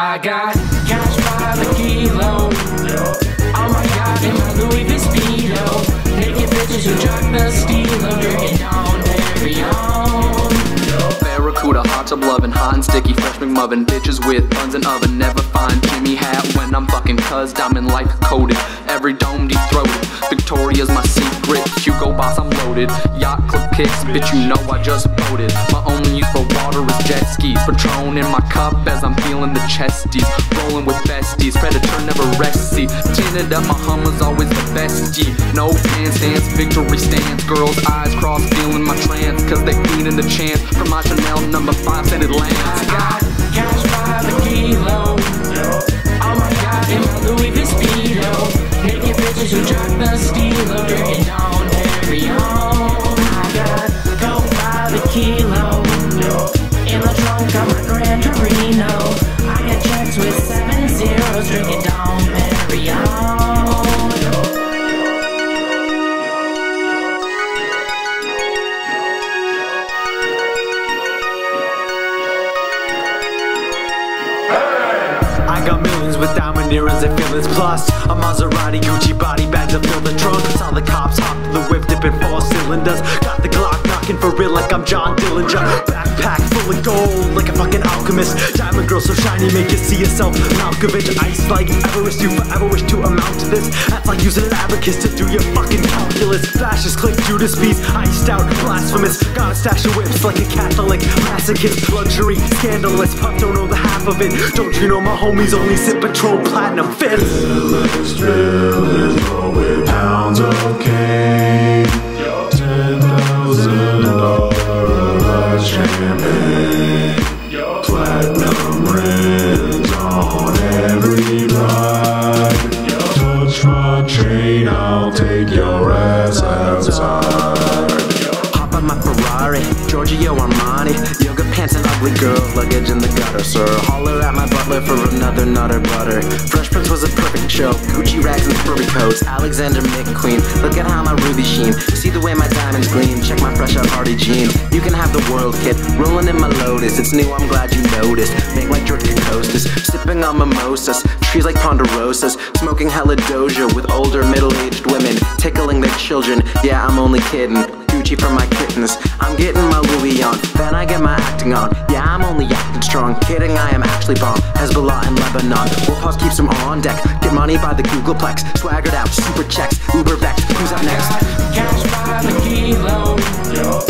I got cash by the kilo. Oh my god, in my Louis speedo. Naked bitches who drop the stilo, drinking on Perignon. Barracuda, tub loving, hot and sticky, fresh McMuffin, bitches with buns and oven. Never find Jimmy hat when I'm fucking cuz diamond life coated. Every dome deep throated. Victoria's my secret. Hugo Boss, I'm loaded. Yacht clip kicks, bitch, you know I just voted. My only use for water is jet skis. Patron in my cup as I'm feeling the chesties. Rolling with besties, predator never rests. See, tinted up, my Hummer's always the bestie. No handstands, victory stands. Girls' eyes cross, feeling my trance. Cause they feeding the chance for my Chanel number five scented I lands. got cash by the kilo. Oh my god, in my Louis bitches who drop the stilo, drinking on Perignon. I got coke by the kilo. In the trunk of my Gran Torino. I get checks with seven zeros, drinking Dom Perignon. I got millions with diamond earrings and feelings plus a Maserati Gucci body bag to fill the trunk. Saw the cops hop the whip, dipping four cylinders. Got real like I'm John Dillinger. Backpack full of gold like a fucking alchemist. Diamond girl so shiny, make you see yourself. Malkovich, ice like Everest. You forever wish to amount to this. That's like using an abacus to do your fucking calculus. Flashes click Judas beats, iced out, blasphemous. Got a stash of whips like a Catholic masochist. Luxury, scandalous. Puff don't know the half of it. Don't you know my homies only sip Patron Platinum Fifth? Champagne. Platinum rims on every ride. Touch my chain, I'll take your ass outside. My Ferrari, Giorgio Armani, yoga pants and ugly girls, luggage in the gutter, sir. Holler at my butler for another nutter butter. Fresh Prince was a perfect show, Gucci rags and furry coats, Alexander McQueen. Look at how my ruby sheen, see the way my diamonds gleam. Check my fresh out Hardy jean. You can have the world, kid, rolling in my Lotus. It's new, I'm glad you noticed. Make like George Costas, sipping on mimosas, trees like ponderosas, smoking hella doja with older middle-aged women, tickling their children. Yeah, I'm only kidding. Gucci for my kittens. I'm getting my Louis on, then I get my acting on. Yeah, I'm only acting strong. Kidding, I am actually bomb. Hezbollah in Lebanon. Wolfpaws keeps them on deck. Get money by the googolplex. Swaggered out, super checks. Uber Vex. Who's up next? Cash by the kilo.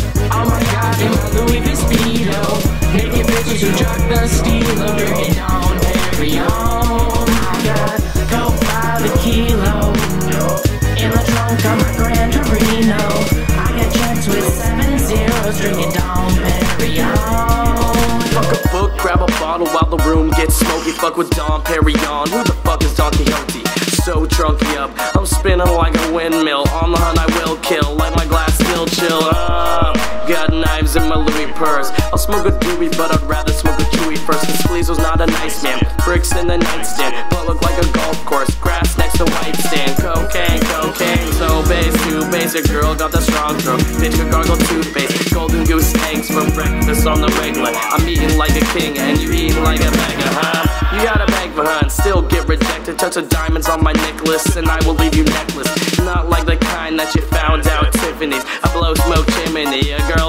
With Dom Perignon. Who the fuck is Don Quixote? So drunky up, I'm spinning like a windmill. On the hunt, I will kill, like my glass still chill. Uh, got knives in my Louis purse. I'll smoke a doobie, but I'd rather smoke a chewy first. Cause Spleezo's not a nice man. Bricks in the nightstand, but look like a golf course. Grass next to white stand. Cocaine, cocaine, so base, too base. Your Girl got the strong throat. Bitch could gargle toothpaste. Golden goose eggs for breakfast on the regular. I'm eating like a king, and you eating like a beggar, Touch of diamonds on my necklace, and I will leave you necklace. Not like the kind that you found out Tiffany's. I blow smoke chimney. A girl